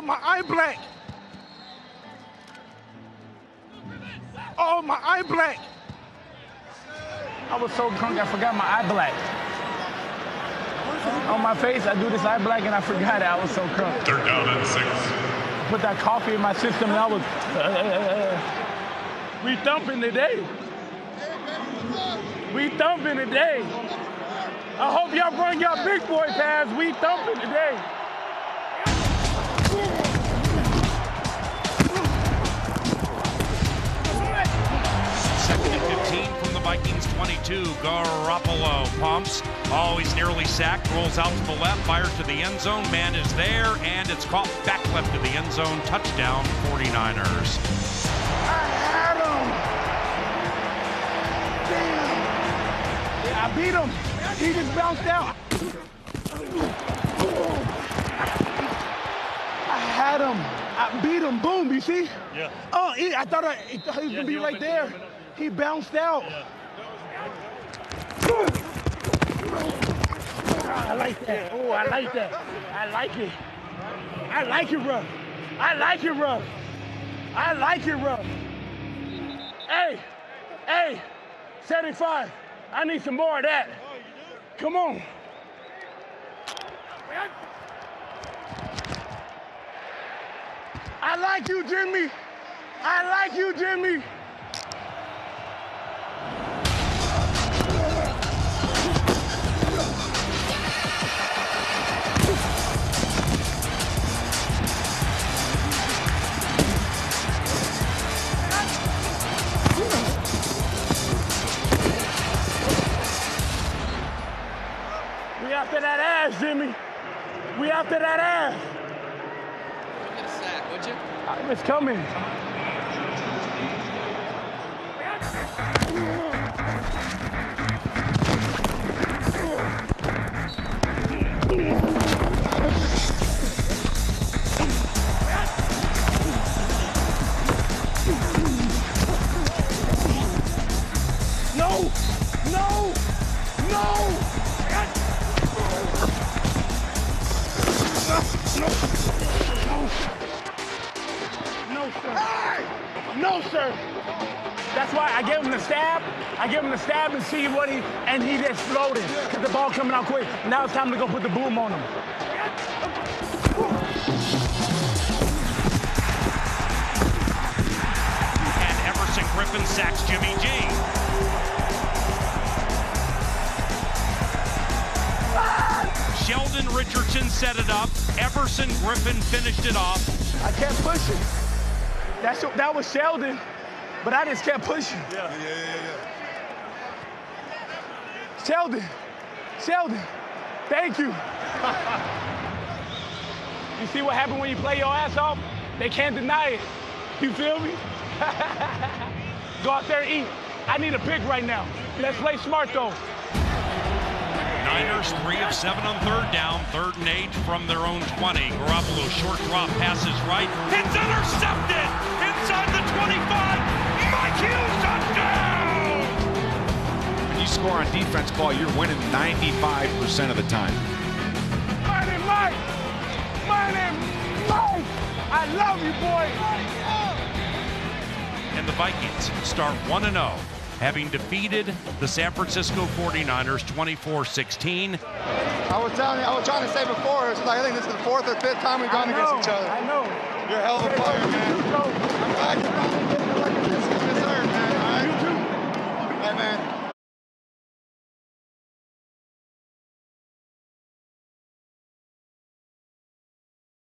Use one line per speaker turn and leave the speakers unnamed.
Oh, my eye black. Oh, my eye black. I was so drunk, I forgot my eye black. On my face, I do this eye black, and I forgot it. I was so drunk.
Third down and six.
Put that coffee in my system, and I was. Uh, we thumping today. We thumping today. I hope y'all bring y'all big boy pads. We thumping today.
Vikings 22. Garoppolo pumps. Oh, he's nearly sacked. Rolls out to the left. Fires to the end zone. Man is there. And it's caught back left to the end zone. Touchdown 49ers.
I had him. Damn. Yeah, I beat him. He just bounced out. I had him. I beat him. Boom, you see?
Yeah.
Oh, he, I thought I, he he was
Yeah,
gonna be right there.
he.
He bounced out. I like that. Oh, I like that. I like it. I like it rough. I like it rough. I like it rough. Hey, hey, 75. I need some more of that. Come on. I like you, Jimmy. I like you, Jimmy. We after that ass.
Get a sack, would you?
It's coming. No! No! No! No, sir. No, sir. That's why I gave him the stab. I gave him the stab and see what he, and he just floated because the ball coming out quick. Now it's time to go put the boom on him.
And Everson Griffen sacks Jimmy Sheldon Richardson set it up. Everson Griffen finished it off.
I kept pushing. That's that was Sheldon, but I just kept pushing.
Yeah, yeah, yeah, yeah.
Sheldon, Sheldon, thank you. you see what happened when you play your ass off? They can't deny it. You feel me? Go out there and eat. I need a pick right now. Let's play smart though.
Niners three of seven on third down, third and eight from their own 20. Garoppolo short drop passes right. It's intercepted inside the 25. Mike Hughes touchdown!
When you score on defense, Paul, you're winning 95% of the time.
Money Mike! Money Mike! I love you, boy!
And the Vikings start 1 0, having defeated the San Francisco 49ers 24 16.
I was telling you, I was trying to say before, it's like I think this is the fourth or fifth time we've gone
know,
against each other.
I know.
You're a hell of a player, man.
I'm
glad you're this man. All right?
You too.
Hey, man.